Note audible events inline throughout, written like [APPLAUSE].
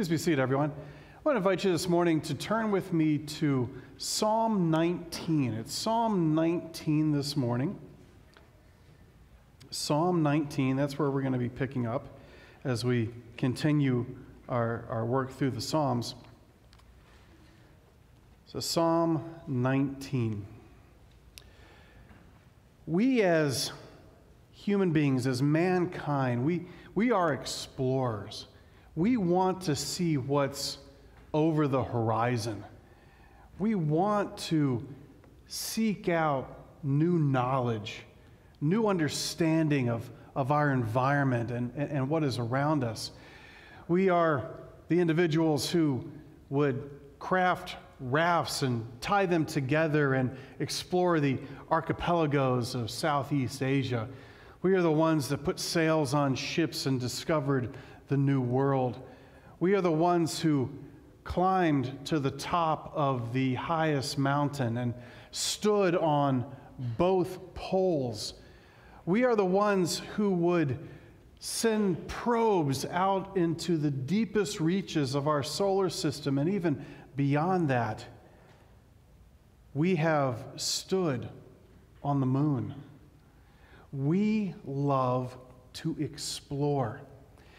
Please be seated, everyone. I want to invite you this morning to turn with me to Psalm 19. It's Psalm 19 this morning. Psalm 19, that's where we're going to be picking up as we continue our, our work through the Psalms. So, Psalm 19. We, as human beings, as mankind, we, we are explorers. We want to see what's over the horizon. We want to seek out new knowledge, new understanding of, of our environment and, and, and what is around us. We are the individuals who would craft rafts and tie them together and explore the archipelagos of Southeast Asia. We are the ones that put sails on ships and discovered the new world. We are the ones who climbed to the top of the highest mountain and stood on both poles. We are the ones who would send probes out into the deepest reaches of our solar system and even beyond that. We have stood on the moon. We love to explore.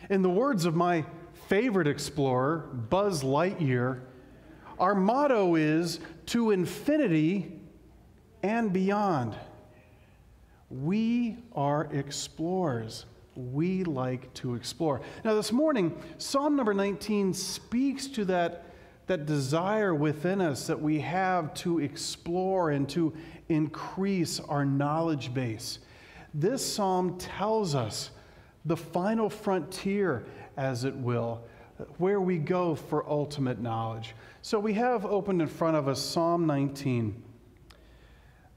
In the words of my favorite explorer, Buzz Lightyear, our motto is to infinity and beyond. We are explorers. We like to explore. Now, this morning, Psalm number 19 speaks to that, that desire within us that we have to explore and to increase our knowledge base. This psalm tells us the final frontier as it will, where we go for ultimate knowledge. So we have opened in front of us Psalm 19.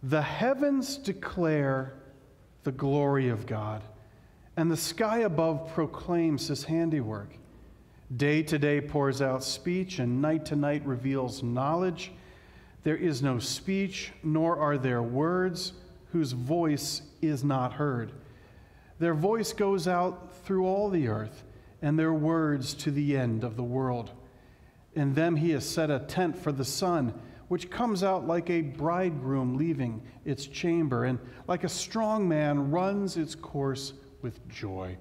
The heavens declare the glory of God, and the sky above proclaims his handiwork. Day to day pours out speech, and night to night reveals knowledge. There is no speech, nor are there words whose voice is not heard. Their voice goes out through all the earth and their words to the end of the world. In them he has set a tent for the sun, which comes out like a bridegroom leaving its chamber, and like a strong man runs its course with joy.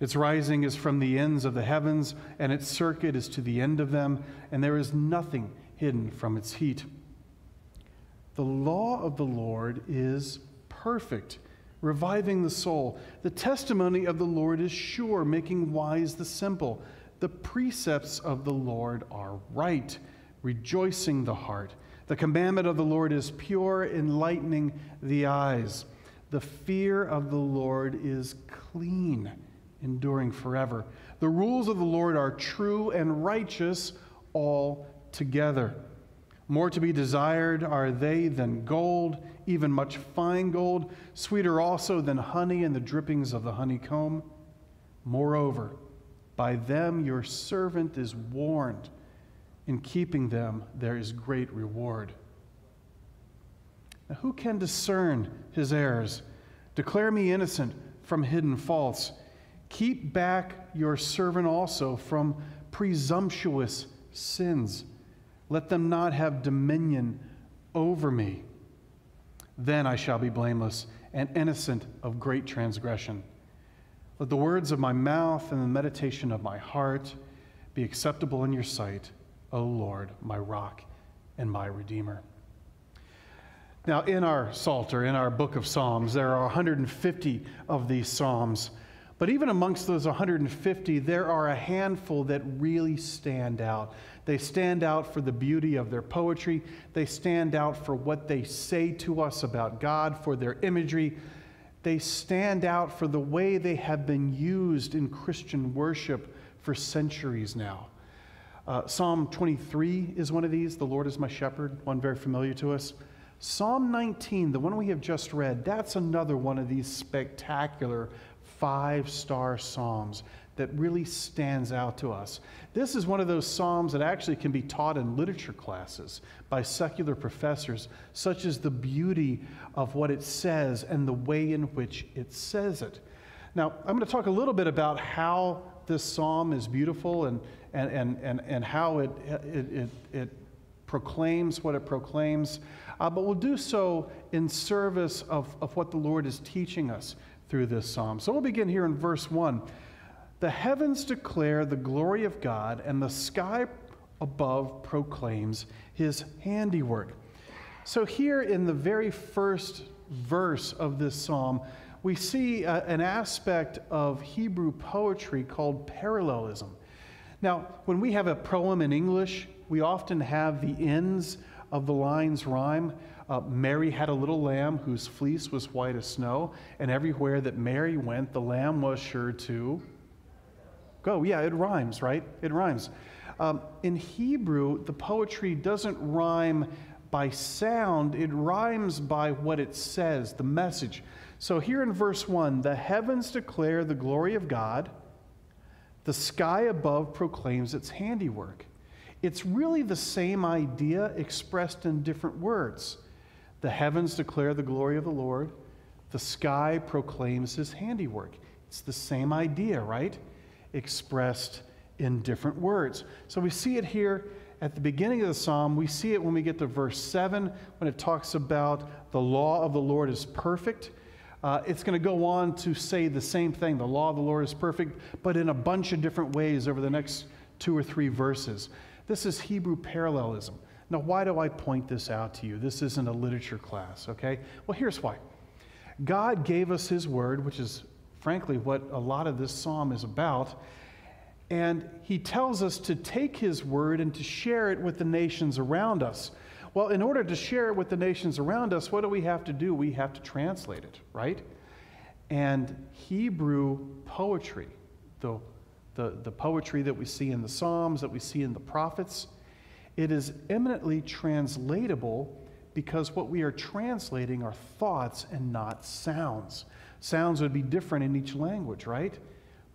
Its rising is from the ends of the heavens, and its circuit is to the end of them, and there is nothing hidden from its heat. The law of the Lord is perfect reviving the soul. The testimony of the Lord is sure, making wise the simple. The precepts of the Lord are right, rejoicing the heart. The commandment of the Lord is pure, enlightening the eyes. The fear of the Lord is clean, enduring forever. The rules of the Lord are true and righteous all together. More to be desired are they than gold, even much fine gold, sweeter also than honey and the drippings of the honeycomb. Moreover, by them your servant is warned. In keeping them, there is great reward. Now, who can discern his errors? Declare me innocent from hidden faults. Keep back your servant also from presumptuous sins. Let them not have dominion over me. Then I shall be blameless and innocent of great transgression. Let the words of my mouth and the meditation of my heart be acceptable in your sight, O Lord, my rock and my redeemer. Now, in our Psalter, in our book of Psalms, there are 150 of these Psalms. But even amongst those 150, there are a handful that really stand out. They stand out for the beauty of their poetry. They stand out for what they say to us about God, for their imagery. They stand out for the way they have been used in Christian worship for centuries now. Uh, Psalm 23 is one of these, The Lord is my shepherd, one very familiar to us. Psalm 19, the one we have just read, that's another one of these spectacular five star Psalms that really stands out to us. This is one of those Psalms that actually can be taught in literature classes by secular professors, such as the beauty of what it says and the way in which it says it. Now, I'm going to talk a little bit about how this psalm is beautiful and, and, and, and, and how it, it, it, it proclaims what it proclaims. Uh, but we'll do so in service of, of what the Lord is teaching us through this psalm. So we'll begin here in verse 1. The heavens declare the glory of God, and the sky above proclaims his handiwork. So, here in the very first verse of this psalm, we see uh, an aspect of Hebrew poetry called parallelism. Now, when we have a poem in English, we often have the ends of the lines rhyme. Uh, Mary had a little lamb whose fleece was white as snow, and everywhere that Mary went, the lamb was sure to go. Yeah, it rhymes, right? It rhymes. Um, in Hebrew, the poetry doesn't rhyme by sound, it rhymes by what it says, the message. So here in verse 1, the heavens declare the glory of God, the sky above proclaims its handiwork. It's really the same idea expressed in different words. The heavens declare the glory of the Lord, the sky proclaims his handiwork. It's the same idea, right? Expressed in different words. So we see it here at the beginning of the psalm. We see it when we get to verse 7 when it talks about the law of the Lord is perfect. Uh, it's going to go on to say the same thing the law of the Lord is perfect, but in a bunch of different ways over the next two or three verses. This is Hebrew parallelism. Now, why do I point this out to you? This isn't a literature class, okay? Well, here's why God gave us His word, which is frankly what a lot of this psalm is about. And he tells us to take his word and to share it with the nations around us. Well, in order to share it with the nations around us, what do we have to do? We have to translate it, right? And Hebrew poetry, the, the, the poetry that we see in the Psalms, that we see in the prophets, it is eminently translatable because what we are translating are thoughts and not sounds. Sounds would be different in each language, right?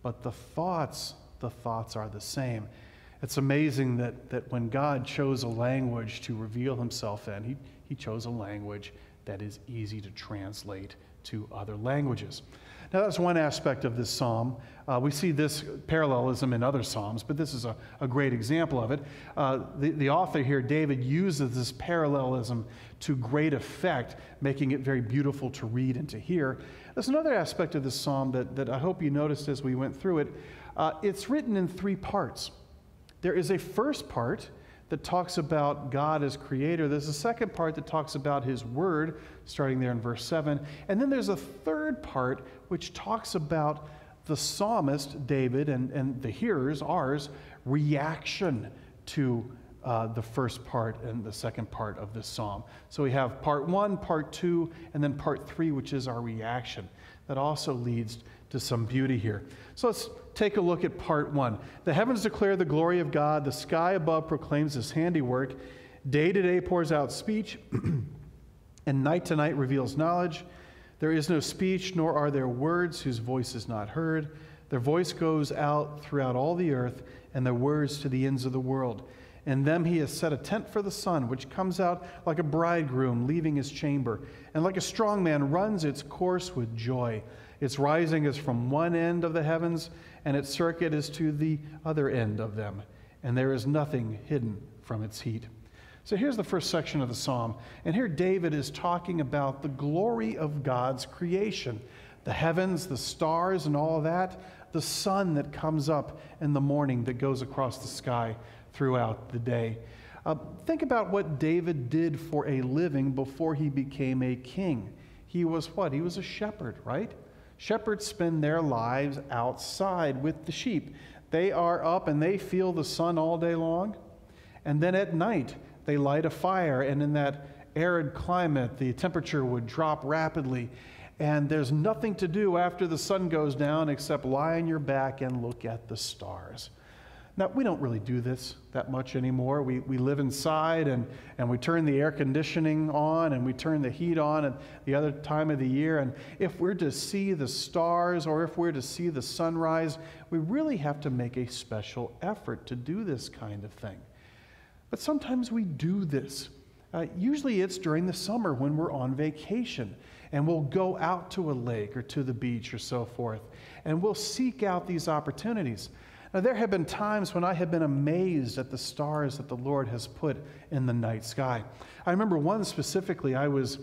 But the thoughts the thoughts are the same. It's amazing that, that when God chose a language to reveal himself in, he, he chose a language that is easy to translate to other languages. Now, that's one aspect of this psalm. Uh, we see this parallelism in other psalms, but this is a, a great example of it. Uh, the, the author here, David, uses this parallelism to great effect, making it very beautiful to read and to hear. There's another aspect of this psalm that, that I hope you noticed as we went through it. Uh, it's written in three parts. There is a first part that talks about God as creator. There's a second part that talks about his word, starting there in verse 7. And then there's a third part which talks about the psalmist, David, and, and the hearers, ours, reaction to uh, the first part and the second part of this psalm. So we have part one, part two, and then part three, which is our reaction. That also leads to some beauty here. So let's take a look at part one. The heavens declare the glory of God, the sky above proclaims his handiwork, day to day pours out speech, [CLEARS THROAT] and night to night reveals knowledge. There is no speech, nor are there words whose voice is not heard. Their voice goes out throughout all the earth, and their words to the ends of the world. In them he has set a tent for the sun, which comes out like a bridegroom leaving his chamber, and like a strong man runs its course with joy. Its rising is from one end of the heavens, and its circuit is to the other end of them, and there is nothing hidden from its heat. So here's the first section of the psalm, and here David is talking about the glory of God's creation the heavens, the stars, and all that, the sun that comes up in the morning that goes across the sky throughout the day. Uh, think about what David did for a living before he became a king. He was what? He was a shepherd, right? Shepherds spend their lives outside with the sheep. They are up and they feel the sun all day long. And then at night, they light a fire. And in that arid climate, the temperature would drop rapidly. And there's nothing to do after the sun goes down except lie on your back and look at the stars. Now, we don't really do this that much anymore. We, we live inside and, and we turn the air conditioning on and we turn the heat on at the other time of the year. And if we're to see the stars or if we're to see the sunrise, we really have to make a special effort to do this kind of thing. But sometimes we do this. Uh, usually it's during the summer when we're on vacation. and we'll go out to a lake or to the beach or so forth, and we'll seek out these opportunities. Now, there have been times when I have been amazed at the stars that the Lord has put in the night sky. I remember one specifically, I was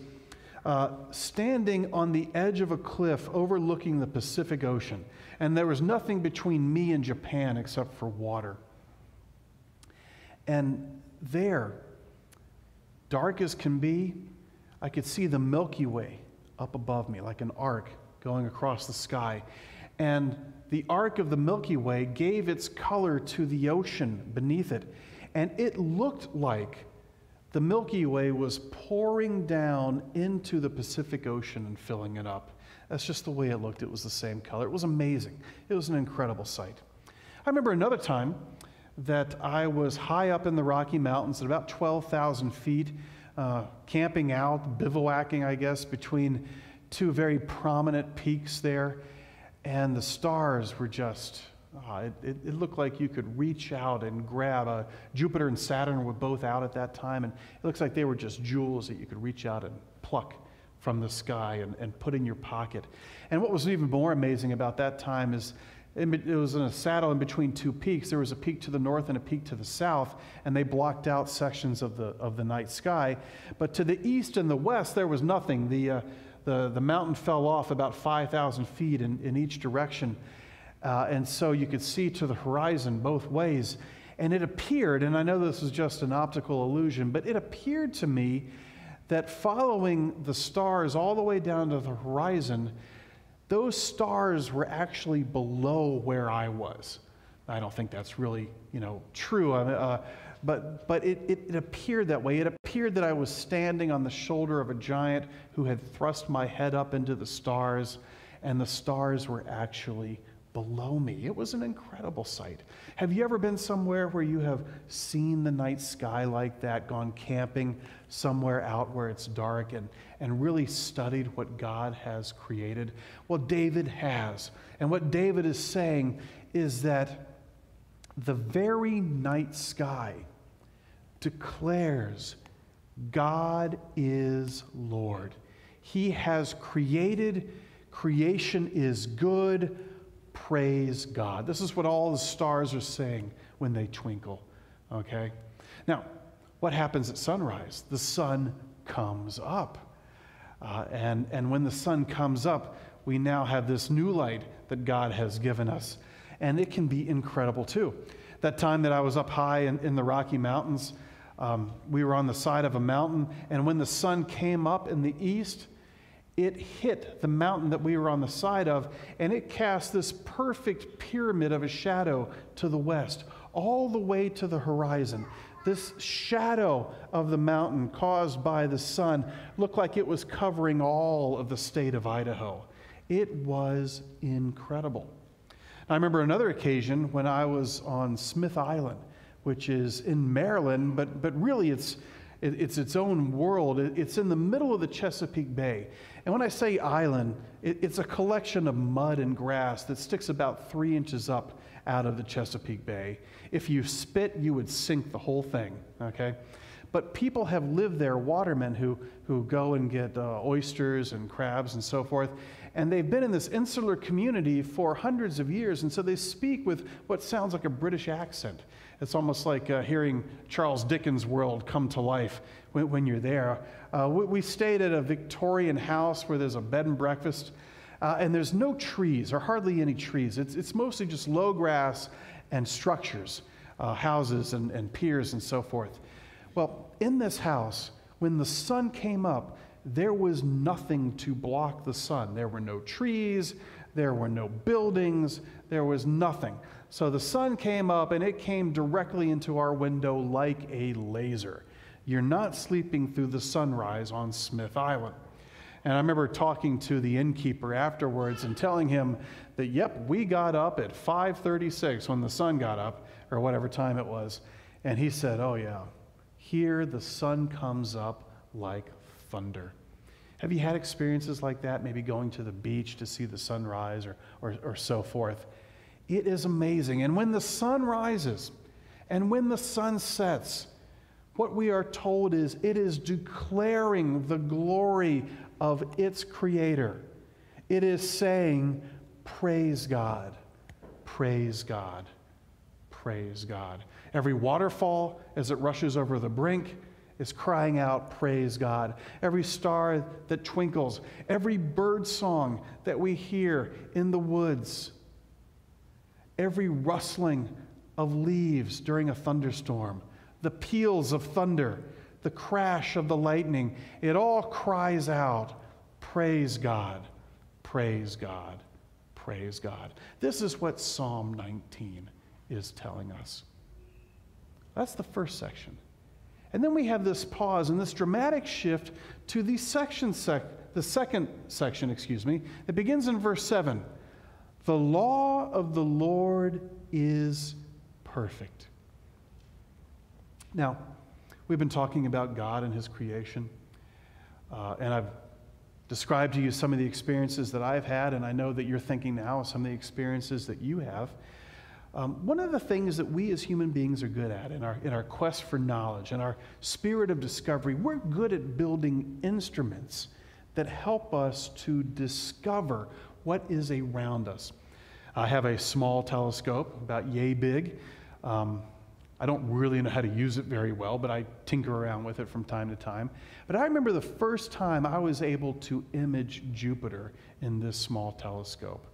uh, standing on the edge of a cliff overlooking the Pacific Ocean, and there was nothing between me and Japan except for water. And there, dark as can be, I could see the Milky Way up above me, like an arc going across the sky. And the arc of the Milky Way gave its color to the ocean beneath it. And it looked like the Milky Way was pouring down into the Pacific Ocean and filling it up. That's just the way it looked. It was the same color. It was amazing. It was an incredible sight. I remember another time that I was high up in the Rocky Mountains at about 12,000 feet, uh, camping out, bivouacking, I guess, between two very prominent peaks there. And the stars were just, uh, it, it, it, looked like you could reach out and grab. A, Jupiter and Saturn were both out at that time, and it looks like they were just jewels that you could reach out and pluck from the sky and, and put in your pocket. And what was even more amazing about that time is it was in a saddle in between two peaks. There was a peak to the north and a peak to the south, and they blocked out sections of the, of the night sky. But to the east and the west, there was nothing. The, uh, the, the mountain fell off about 5,000 feet in, in each direction. Uh, and so you could see to the horizon both ways. And it appeared, and I know this is just an optical illusion, but it appeared to me that following the stars all the way down to the horizon, those stars were actually below where I was. I don't think that's really, you know, true. Uh, but but it, it, it, appeared that way. It appeared that I was standing on the shoulder of a giant who had thrust my head up into the stars, and the stars were actually below me. It was an incredible sight. Have you ever been somewhere where you have seen the night sky like that, gone camping somewhere out where it's dark, and, and really studied what God has created? Well, David has. And what David is saying is that the very night sky declares God is Lord. He has created, creation is good. Praise God. This is what all the stars are saying when they twinkle. Okay? Now, what happens at sunrise? The sun comes up. Uh, and, and when the sun comes up, we now have this new light that God has given us. And it can be incredible too. That time that I was up high in, in the Rocky Mountains, um, we were on the side of a mountain, and when the sun came up in the east, it hit the mountain that we were on the side of, and it cast this perfect pyramid of a shadow to the west, all the way to the horizon. This shadow of the mountain caused by the sun looked like it was covering all of the state of Idaho. It was incredible. I remember another occasion when I was on Smith Island, which is in Maryland, but, but really it's, it, it's its own world. It, it's in the middle of the Chesapeake Bay. And when I say island, it, it's a collection of mud and grass that sticks about three inches up out of the Chesapeake Bay. If you spit, you would sink the whole thing, okay? But people have lived there, watermen who, who go and get uh, oysters and crabs and so forth, and they've been in this insular community for hundreds of years, and so they speak with what sounds like a British accent. It's almost like uh, hearing Charles Dickens' world come to life when, when you're there. Uh, we, we, stayed at a Victorian house where there's a bed and breakfast, uh, and there's no trees, or hardly any trees. It's, it's mostly just low grass and structures, uh, houses and, and piers and so forth. Well, in this house, when the sun came up, there was nothing to block the sun. There were no trees, there were no buildings, there was nothing. So the sun came up and it came directly into our window like a laser. You're not sleeping through the sunrise on Smith Island. And I remember talking to the innkeeper afterwards and telling him that, yep, we got up at 5:36 when the sun got up, or whatever time it was. And he said, Oh yeah, here the sun comes up like thunder. Have you had experiences like that, maybe going to the beach to see the sunrise or, or, or so forth? It is amazing. And when the sun rises and when the sun sets, what we are told is it is declaring the glory of its creator. It is saying, Praise God, praise God, praise God. Every waterfall, as it rushes over the brink, is crying out, Praise God. Every star that twinkles, every bird song that we hear in the woods, every rustling of leaves during a thunderstorm, the peals of thunder, the crash of the lightning, it all cries out, Praise God, praise God, praise God. This is what Psalm 19 is telling us. That's the first section. And then we have this pause and this dramatic shift to the section sec- the second section, excuse me. It begins in verse 7. The law of the Lord is perfect. Now, we've been talking about God and his creation. Uh, and I've described to you some of the experiences that I've had, and I know that you're thinking now of some of the experiences that you have. Um, one of the things that we as human beings are good at in our, in our quest for knowledge and our spirit of discovery, we're good at building instruments that help us to discover what is around us. I have a small telescope, about yay big. Um, I don't really know how to use it very well, but I tinker around with it from time to time. But I remember the first time I was able to image Jupiter in this small telescope.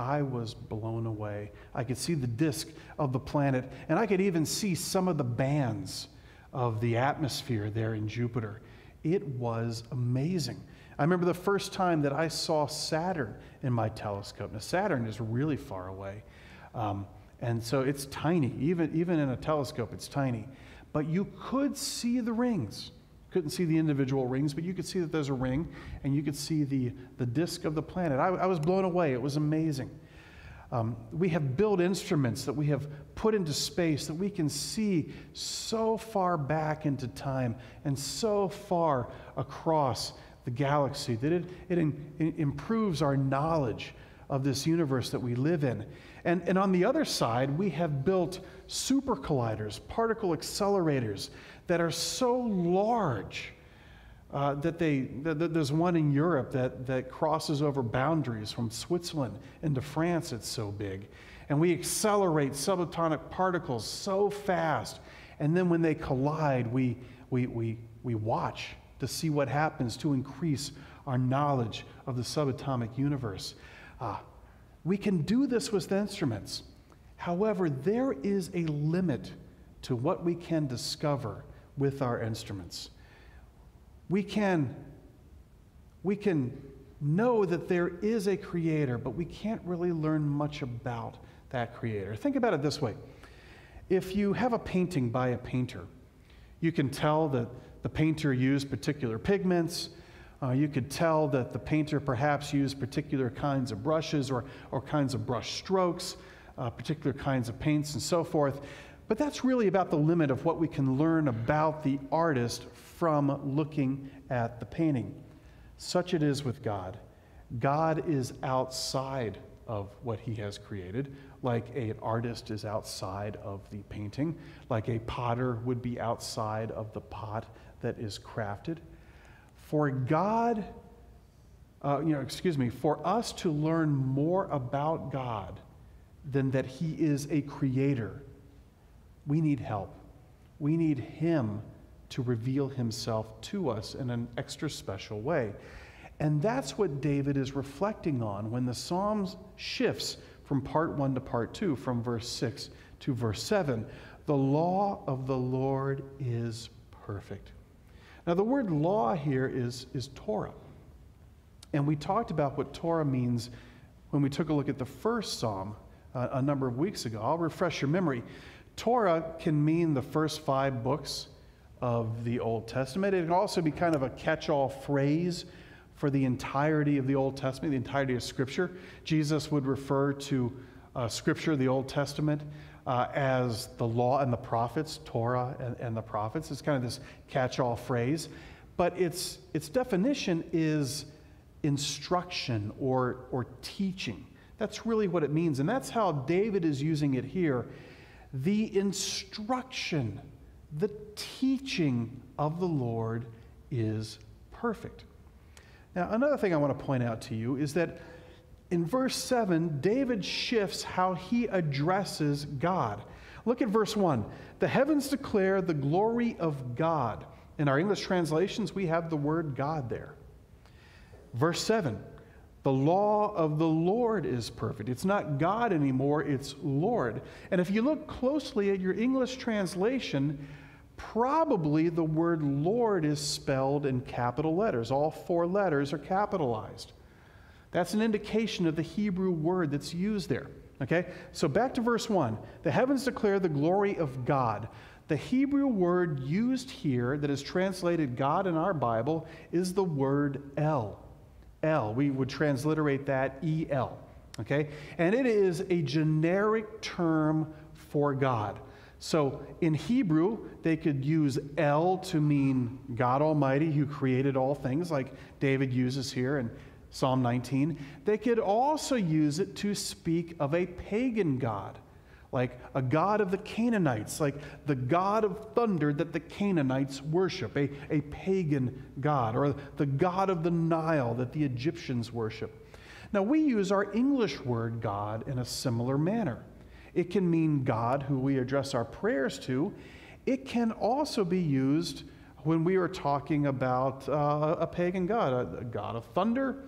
I was blown away. I could see the disk of the planet, and I could even see some of the bands of the atmosphere there in Jupiter. It was amazing. I remember the first time that I saw Saturn in my telescope. Now, Saturn is really far away, um, and so it's tiny. Even, even in a telescope, it's tiny. But you could see the rings. Couldn't see the individual rings, but you could see that there's a ring, and you could see the, the disk of the planet. I, I was blown away. It was amazing. Um, we have built instruments that we have put into space that we can see so far back into time and so far across the galaxy that it, it, in, it improves our knowledge of this universe that we live in. And, and on the other side, we have built super colliders, particle accelerators that are so large uh, that they, that there's one in Europe that, that crosses over boundaries from Switzerland into France, it's so big. And we accelerate subatomic particles so fast. And then when they collide, we, we, we, we watch to see what happens to increase our knowledge of the subatomic universe. Uh, we can do this with instruments. However, there is a limit to what we can discover with our instruments. We can, we can know that there is a creator, but we can't really learn much about that creator. Think about it this way if you have a painting by a painter, you can tell that the painter used particular pigments. Uh, you could tell that the painter perhaps used particular kinds of brushes or, or kinds of brush strokes, uh, particular kinds of paints, and so forth. But that's really about the limit of what we can learn about the artist from looking at the painting. Such it is with God. God is outside of what he has created, like an artist is outside of the painting, like a potter would be outside of the pot that is crafted. For God, uh, you know, excuse me, for us to learn more about God than that he is a creator we need help. We need Him to reveal Himself to us in an extra special way. And that's what David is reflecting on when the Psalms shifts from part one to part two, from verse six to verse seven. The law of the Lord is perfect. Now, the word law here is, is Torah. And we talked about what Torah means when we took a look at the first psalm uh, a number of weeks ago. I'll refresh your memory. Torah can mean the first five books of the Old Testament. It can also be kind of a catch all phrase for the entirety of the Old Testament, the entirety of Scripture. Jesus would refer to uh, Scripture, the Old Testament, uh, as the law and the prophets, Torah and, and the prophets. It's kind of this catch all phrase. But its, its definition is instruction or, or teaching. That's really what it means. And that's how David is using it here the instruction the teaching of the Lord is perfect. Now, another thing I want to point out to you is that in verse 7, David shifts how he addresses God. Look at verse 1. The heavens declare the glory of God. In our English translations, we have the word God there. Verse 7 The law of the Lord is perfect. It's not God anymore, it's Lord. And if you look closely at your English translation, probably the word Lord is spelled in capital letters. All four letters are capitalized. That's an indication of the Hebrew word that's used there. Okay? So back to verse 1. The heavens declare the glory of God. The Hebrew word used here that is translated God in our Bible is the word El. El. We would transliterate that E-L. Okay? And it is a generic term for God. So in Hebrew, they could use El to mean God Almighty who created all things, like David uses here in Psalm 19. They could also use it to speak of a pagan God, like a god of the Canaanites, like the god of thunder that the Canaanites worship, a, a pagan god, or the god of the Nile that the Egyptians worship. Now, we use our English word God in a similar manner. It can mean God who we address our prayers to. It can also be used when we are talking about uh, a pagan god, a, a god of thunder.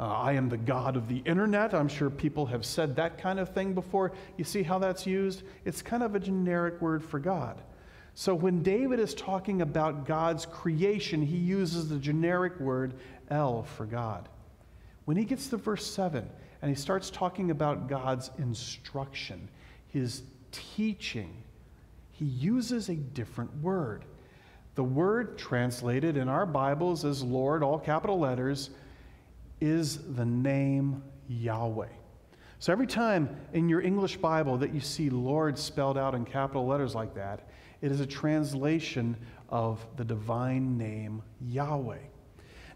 Uh, I am the god of the internet. I'm sure people have said that kind of thing before. You see how that's used? It's kind of a generic word for God. So when David is talking about God's creation, he uses the generic word El for God. When he gets to verse 7, and he starts talking about God's instruction, his teaching. He uses a different word. The word translated in our Bibles as Lord, all capital letters, is the name Yahweh. So every time in your English Bible that you see Lord spelled out in capital letters like that, it is a translation of the divine name Yahweh.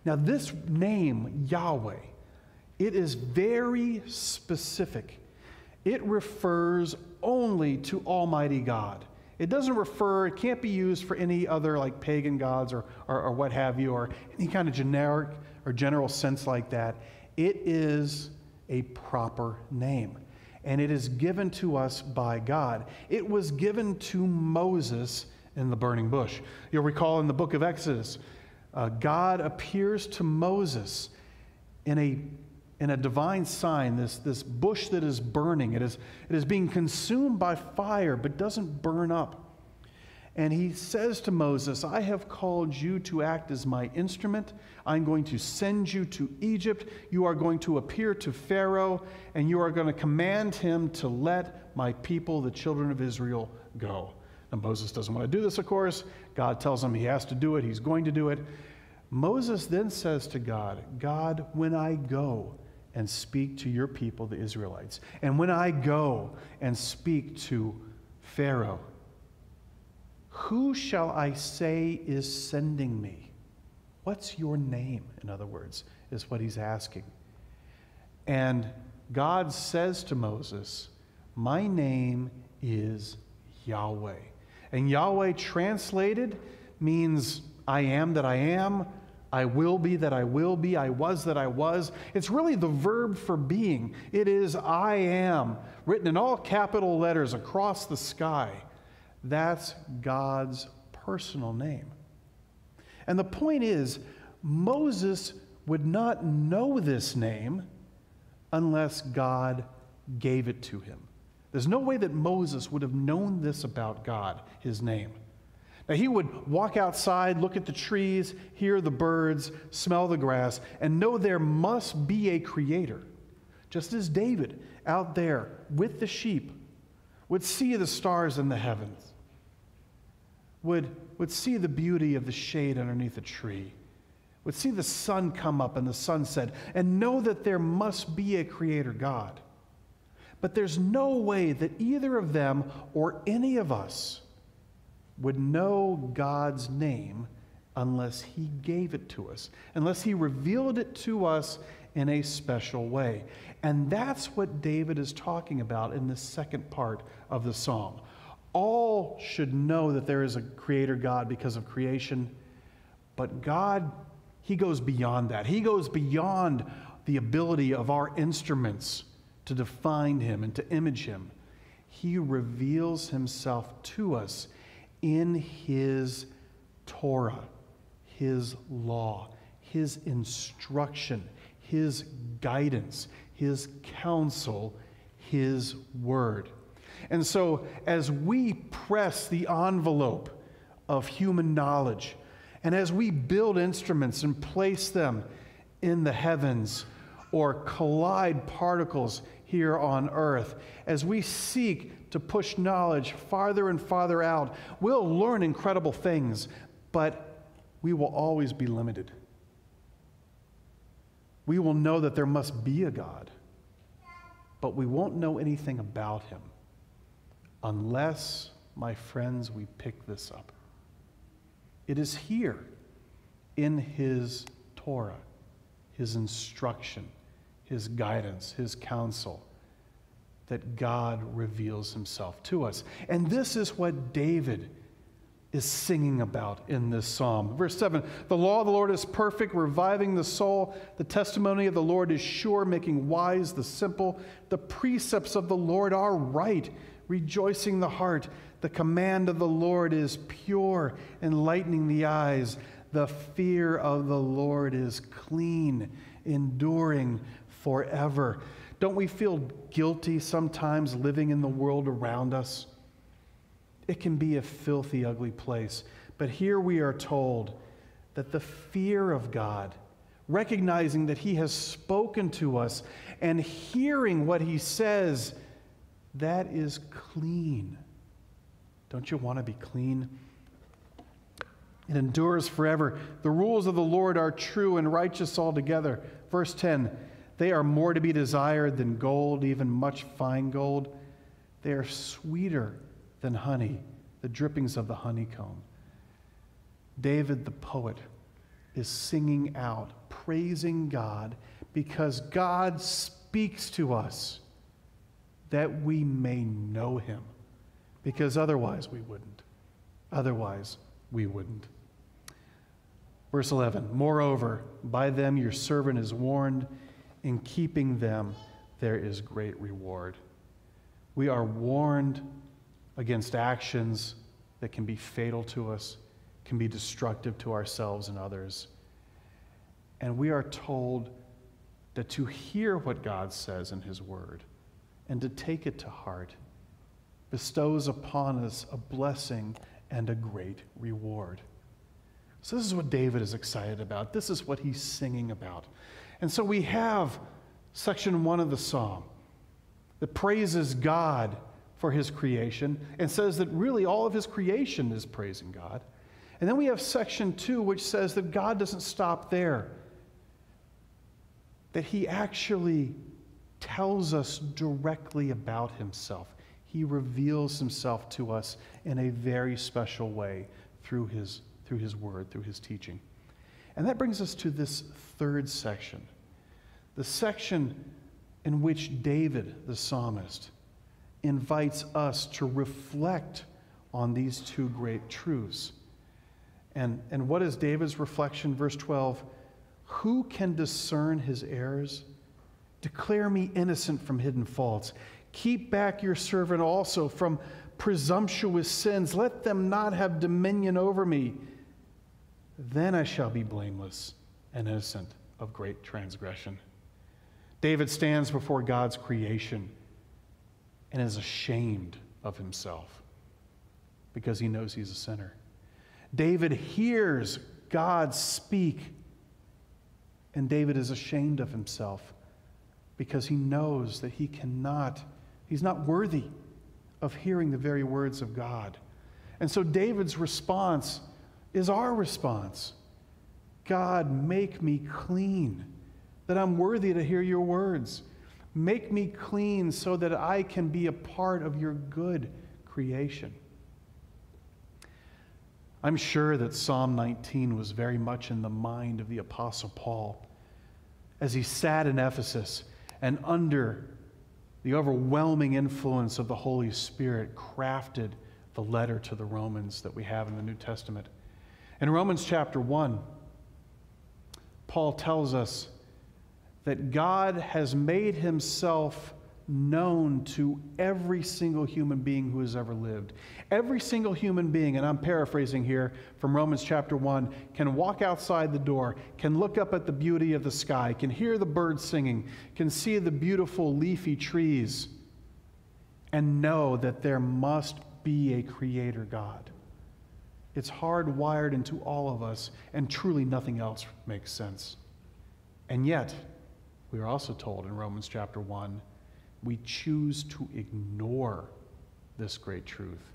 Now, this name, Yahweh, it is very specific. It refers only to Almighty God. It doesn't refer, it can't be used for any other like pagan gods or, or, or, what have you, or any kind of generic or general sense like that. It is a proper name. And it is given to us by God. It was given to Moses in the burning bush. You'll recall in the book of Exodus, uh, God appears to Moses in a in a divine sign, this, this bush that is burning. It is, it is being consumed by fire, but doesn't burn up. And he says to Moses, I have called you to act as my instrument. I'm going to send you to Egypt. You are going to appear to Pharaoh, and you are going to command him to let my people, the children of Israel, go. Now, Moses doesn't want to do this, of course. God tells him he has to do it, he's going to do it. Moses then says to God, God, when I go, and speak to your people, the Israelites. And when I go and speak to Pharaoh, who shall I say is sending me? What's your name, in other words, is what he's asking. And God says to Moses, My name is Yahweh. And Yahweh translated means I am that I am, I will be that I will be, I was that I was. It's really the verb for being. It is I am, written in all capital letters across the sky. That's God's personal name. And the point is, Moses would not know this name unless God gave it to him. There's no way that Moses would have known this about God, his name. Now, he would walk outside, look at the trees, hear the birds, smell the grass, and know there must be a creator. Just as David out there with the sheep would see the stars in the heavens, would, would see the beauty of the shade underneath a tree, would see the sun come up and the sunset, and know that there must be a creator God. But there's no way that either of them or any of us would know God's name unless He gave it to us, unless He revealed it to us in a special way. And that's what David is talking about in the second part of the psalm. All should know that there is a creator God because of creation, but God, He goes beyond that. He goes beyond the ability of our instruments to define Him and to image Him. He reveals Himself to us in His Torah, His law, His instruction, His guidance, His counsel, His word. And so, as we press the envelope of human knowledge, and as we build instruments and place them in the heavens or collide particles here on earth, as we seek to push knowledge farther and farther out, we'll learn incredible things, but we will always be limited. We will know that there must be a God, but we won't know anything about him unless, my friends, we pick this up. It is here in his Torah, his instruction, his guidance, his counsel, that God reveals himself to us. And this is what David is singing about in this psalm. Verse 7 The law of the Lord is perfect, reviving the soul. The testimony of the Lord is sure, making wise the simple. The precepts of the Lord are right, rejoicing the heart. The command of the Lord is pure, enlightening the eyes. The fear of the Lord is clean, enduring forever. Don't we feel guilty sometimes living in the world around us? It can be a filthy, ugly place. But here we are told that the fear of God, recognizing that He has spoken to us and hearing what He says, that is clean. Don't you want to be clean? It endures forever. The rules of the Lord are true and righteous altogether. Verse 10 They are more to be desired than gold, even much fine gold. They are sweeter than honey, the drippings of the honeycomb. David the poet is singing out, praising God, because God speaks to us that we may know him, because otherwise we wouldn't. Otherwise, we wouldn't. Verse 11 Moreover, by them your servant is warned, in keeping them there is great reward. We are warned against actions that can be fatal to us, can be destructive to ourselves and others. And we are told that to hear what God says in His Word and to take it to heart bestows upon us a blessing and a great reward. So, this is what David is excited about. This is what he's singing about. And so, we have section one of the psalm that praises God for his creation and says that really all of his creation is praising God. And then we have section two, which says that God doesn't stop there, that he actually tells us directly about himself. He reveals himself to us in a very special way through his, through his word, through his teaching. And that brings us to this third section, the section in which David, the psalmist, invites us to reflect on these two great truths. And, and what is David's reflection? Verse 12 Who can discern his errors? Declare me innocent from hidden faults. Keep back your servant also from presumptuous sins. Let them not have dominion over me. Then I shall be blameless and innocent of great transgression. David stands before God's creation and is ashamed of himself because he knows he's a sinner. David hears God speak, and David is ashamed of himself because he knows that he cannot, he's not worthy of hearing the very words of God. And so David's response is our response God, make me clean, that I'm worthy to hear your words. Make me clean so that I can be a part of your good creation. I'm sure that Psalm 19 was very much in the mind of the Apostle Paul as he sat in Ephesus and under the overwhelming influence of the Holy Spirit crafted the letter to the Romans that we have in the New Testament. In Romans chapter 1, Paul tells us that God has made himself known to every single human being who has ever lived. Every single human being, and I'm paraphrasing here from Romans chapter 1, can walk outside the door, can look up at the beauty of the sky, can hear the birds singing, can see the beautiful leafy trees, and know that there must be a creator God. It's hardwired into all of us, and truly nothing else makes sense. And yet, we are also told in Romans chapter 1 we choose to ignore this great truth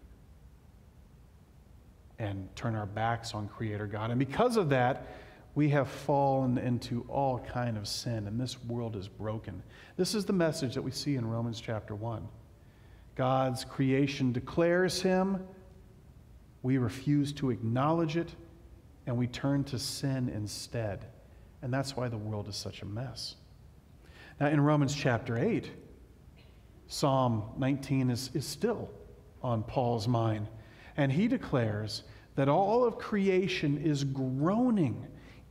and turn our backs on creator god. And because of that we have fallen into all kind of sin and this world is broken. This is the message that we see in romans chapter 1 god's creation declares him. We refuse to acknowledge it and we turn to sin instead. And that's why the world is such a mess. Now in romans chapter 8 Psalm 19 is, is still on Paul's mind. And he declares that all of creation is groaning,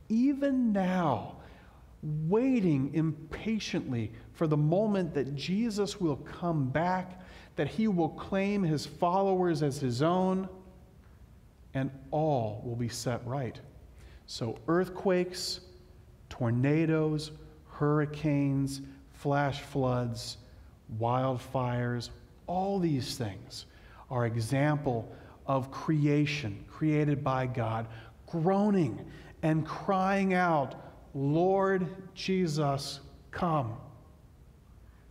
even now, waiting impatiently for the moment that Jesus will come back, that he will claim his followers as his own, and all will be set right. So, earthquakes, tornadoes, hurricanes, flash floods, wildfires, all these things are example of creation created by God, groaning and crying out, Lord Jesus, come.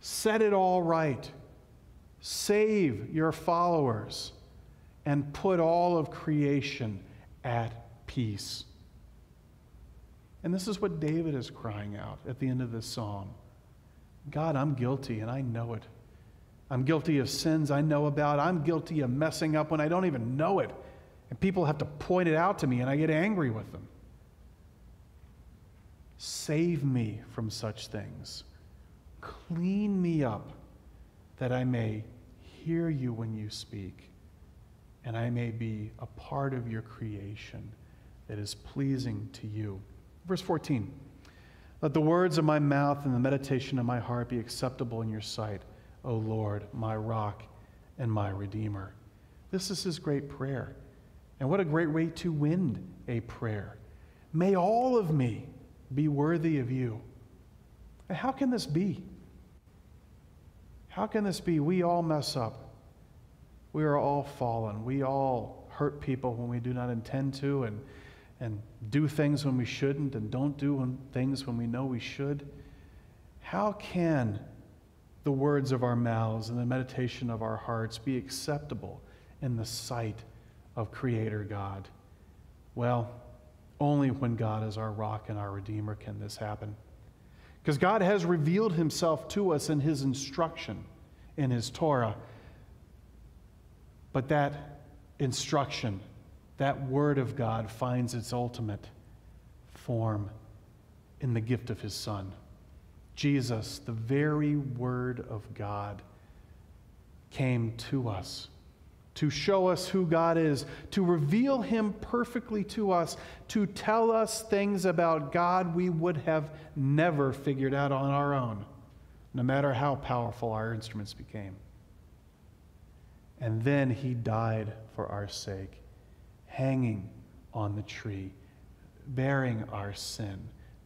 Set it all right. Save your followers and put all of creation at peace. And this is what David is crying out at the end of this psalm. God, I'm guilty and I know it. I'm guilty of sins I know about. I'm guilty of messing up when I don't even know it. And people have to point it out to me and I get angry with them. Save me from such things. Clean me up that I may hear you when you speak and I may be a part of your creation that is pleasing to you. Verse 14. Let the words of my mouth and the meditation of my heart be acceptable in your sight, O Lord, my rock and my redeemer. This is his great prayer. And what a great way to win a prayer. May all of me be worthy of you. And how can this be? How can this be? We all mess up. We are all fallen. We all hurt people when we do not intend to, and and do things when we shouldn't and don't do things when we know we should, how can the words of our mouths and the meditation of our hearts be acceptable in the sight of Creator God? Well, only when God is our rock and our Redeemer can this happen. Because God has revealed Himself to us in His instruction, in His Torah. But that instruction that Word of God finds its ultimate form in the gift of His Son. Jesus, the very Word of God, came to us to show us who God is, to reveal Him perfectly to us, to tell us things about God we would have never figured out on our own, no matter how powerful our instruments became. And then He died for our sake hanging on the tree, bearing our sin,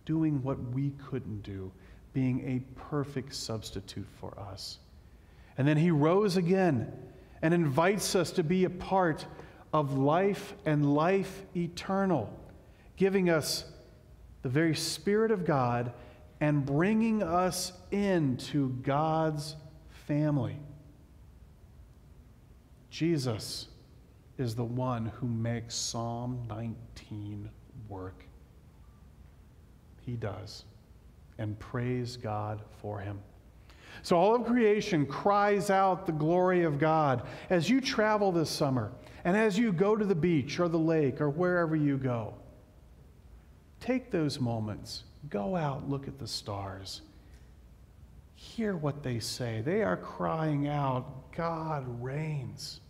doing what we couldn't do, being a perfect substitute for us. And then he rose again and invites us to be a part of life and life eternal, giving us the very Spirit of God and bringing us into God's family. Jesus is the one who makes Psalm 19 work. He does. And praise God for him. So, all of creation cries out the glory of God. As you travel this summer, and as you go to the beach or the lake or wherever you go, take those moments. Go out, look at the stars. Hear what they say. They are crying out, God reigns.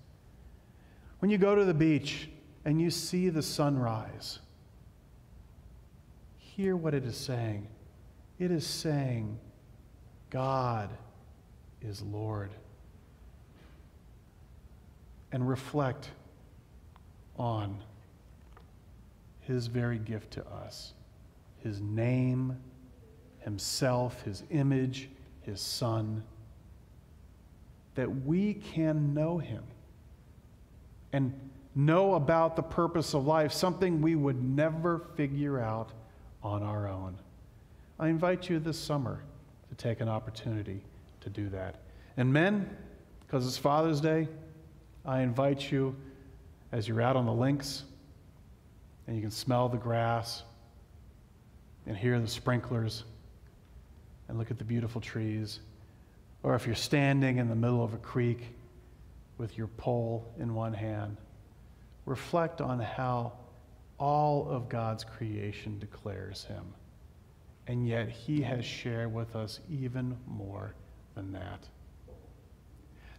When you go to the beach and you see the sunrise, hear what it is saying. It is saying, God is Lord. And reflect on his very gift to us his name, himself, his image, his son, that we can know him and know about the purpose of life, something we would never figure out on our own. I invite you this summer to take an opportunity to do that. And men, because it's Father's Day, I invite you as you're out on the links and you can smell the grass and hear the sprinklers and look at the beautiful trees. Or if you're standing in the middle of a creek with your pole in one hand, reflect on how all of God's creation declares him. And yet he has shared with us even more than that.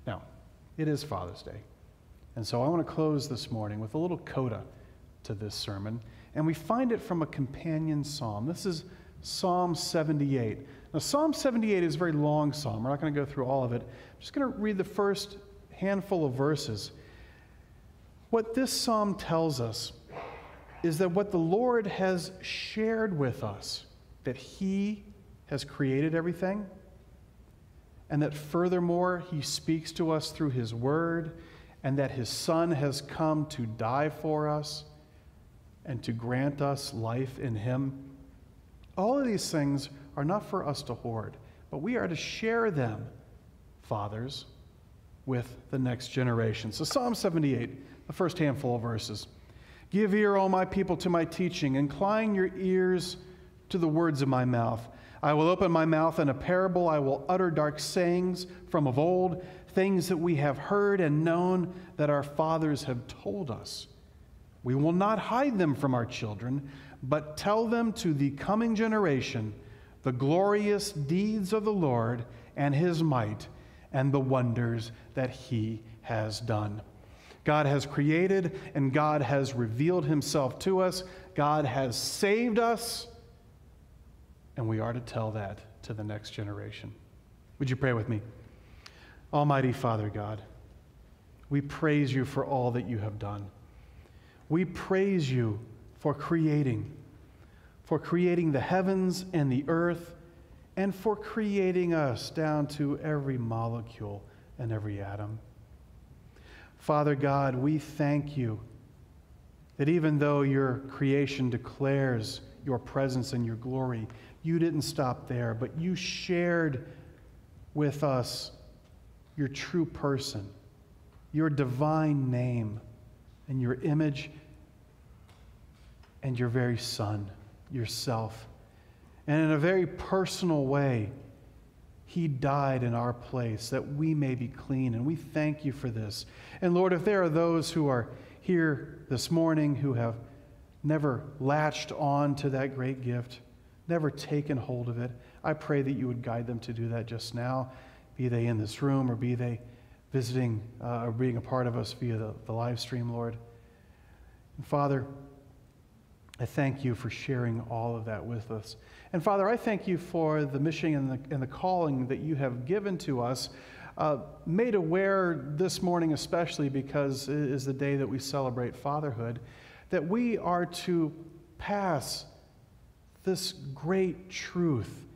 Now, it is Father's Day. And so I want to close this morning with a little coda to this sermon. And we find it from a companion psalm. This is Psalm 78. Now, Psalm 78 is a very long psalm. We're not going to go through all of it. I'm just going to read the first handful of verses. What this psalm tells us is that what the Lord has shared with us, that He has created everything, and that furthermore, He speaks to us through His Word, and that His Son has come to die for us and to grant us life in Him. All of these things are not for us to hoard, but we are to share them, fathers, with the next generation. So, Psalm 78, the first handful of verses. Give ear, O my people, to my teaching. Incline your ears to the words of my mouth. I will open my mouth in a parable. I will utter dark sayings from of old, things that we have heard and known that our fathers have told us. We will not hide them from our children, but tell them to the coming generation the glorious deeds of the Lord and his might and the wonders that he has done. God has created and God has revealed himself to us. God has saved us, and we are to tell that to the next generation. Would you pray with me? Almighty Father God, we praise you for all that you have done. We praise you for creating, for creating the heavens and the earth, and for creating us down to every molecule and every atom. Father God, we thank you that even though your creation declares your presence and your glory, you didn't stop there, but you shared with us your true person, your divine name, and your image, and your very Son, yourself. And in a very personal way, he died in our place that we may be clean, and we thank you for this. And Lord, if there are those who are here this morning who have never latched on to that great gift, never taken hold of it, I pray that you would guide them to do that just now, be they in this room or be they visiting uh, or being a part of us via the, the live stream, Lord. And Father, I thank you for sharing all of that with us. And Father, I thank you for the mission and the, and the calling that you have given to us, uh, made aware this morning, especially because it is the day that we celebrate fatherhood, that we are to pass this great truth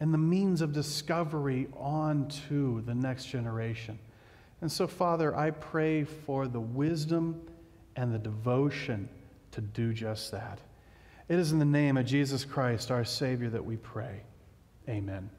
and the means of discovery on to the next generation. And so, Father, I pray for the wisdom and the devotion to do just that. It is in the name of Jesus Christ, our Savior, that we pray. Amen.